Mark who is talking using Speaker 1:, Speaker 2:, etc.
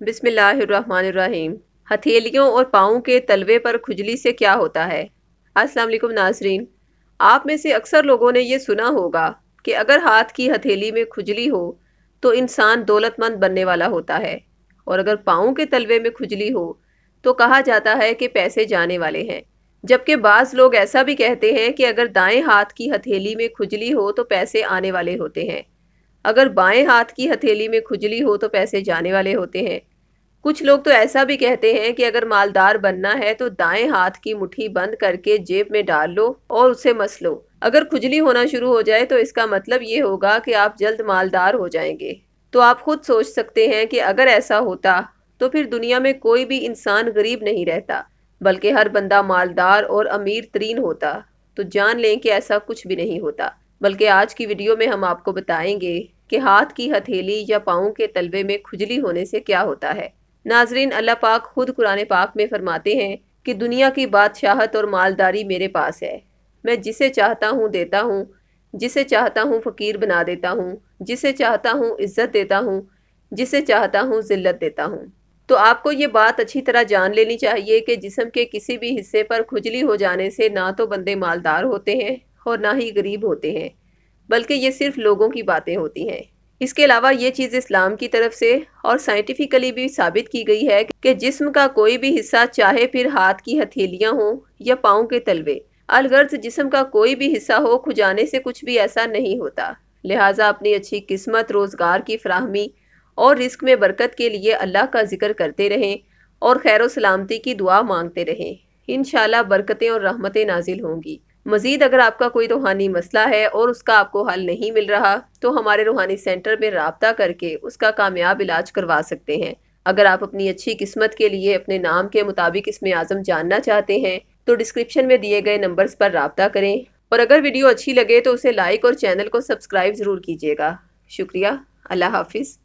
Speaker 1: बिसमीम हथेलियों और पाँव के तलवे पर खुजली से क्या होता है? अस्सलाम वालेकुम नाजरीन। आप में से अक्सर लोगों ने यह सुना होगा कि अगर हाथ की हथेली में खुजली हो तो इंसान दौलतमंद बनने वाला होता है। और अगर पाँव के तलवे में खुजली हो तो कहा जाता है कि पैसे जाने वाले हैं। जबकि बाज़ लोग ऐसा भी कहते हैं कि अगर दाएँ हाथ की हथेली में खुजली हो तो पैसे आने वाले होते हैं। अगर बाएँ हाथ की हथेली में खुजली हो तो पैसे जाने वाले होते हैं। कुछ लोग तो ऐसा भी कहते हैं कि अगर मालदार बनना है तो दाएँ हाथ की मुट्ठी बंद करके जेब में डाल लो और उसे मस लो। अगर खुजली होना शुरू हो जाए तो इसका मतलब ये होगा कि आप जल्द मालदार हो जाएँगे। तो आप खुद सोच सकते हैं कि अगर ऐसा होता तो फिर दुनिया में कोई भी इंसान गरीब नहीं रहता, बल्कि हर बंदा मालदार और अमीर तरीन होता। तो जान लें कि ऐसा कुछ भी नहीं होता। बल्कि आज की वीडियो में हम आपको बताएँगे कि हाथ की हथेली या पाँव के तलवे में खुजली होने से क्या होता है। नाजरीन, अल्लाह पाक खुद कुरान पाक में फरमाते हैं कि दुनिया की बादशाहत और मालदारी मेरे पास है। मैं जिसे चाहता हूँ देता हूँ, जिसे चाहता हूँ फ़कीर बना देता हूँ, जिसे चाहता हूँ इज़्ज़त देता हूँ, जिसे चाहता हूँ ज़िल्लत देता हूँ। तो आपको ये बात अच्छी तरह जान लेनी चाहिए कि जिसम के किसी भी हिस्से पर खुजली हो जाने से ना तो बंदे मालदार होते हैं और ना ही गरीब होते हैं, बल्कि ये सिर्फ़ लोगों की बातें होती हैं। इसके अलावा ये चीज़ इस्लाम की तरफ़ से और साइंटिफिकली भी साबित की गई है कि जिस्म का कोई भी हिस्सा चाहे फिर हाथ की हथेलियाँ हों या पाँव के तलवे, अलगर्ज जिस्म का कोई भी हिस्सा हो खुजाने से कुछ भी ऐसा नहीं होता। लिहाजा अपनी अच्छी किस्मत, रोज़गार की फ्राहमी और रिस्क में बरकत के लिए अल्लाह का ज़िक्र करते रहें और खैर सलामती की दुआ मांगते रहें। इन बरकतें और रहमतें नाजिल होंगी। मज़ीद अगर आपका कोई रूहानी मसला है और उसका आपको हल नहीं मिल रहा तो हमारे रूहानी सेंटर में रबता करके उसका कामयाब इलाज करवा सकते हैं। अगर आप अपनी अच्छी किस्मत के लिए अपने नाम के मुताबिक इसमें आज़म जानना चाहते हैं तो डिस्क्रिप्शन में दिए गए नंबर्स पर रबता करें। और अगर वीडियो अच्छी लगे तो उसे लाइक और चैनल को सब्सक्राइब ज़रूर कीजिएगा। शुक्रिया। अल्लाह हाफिज़।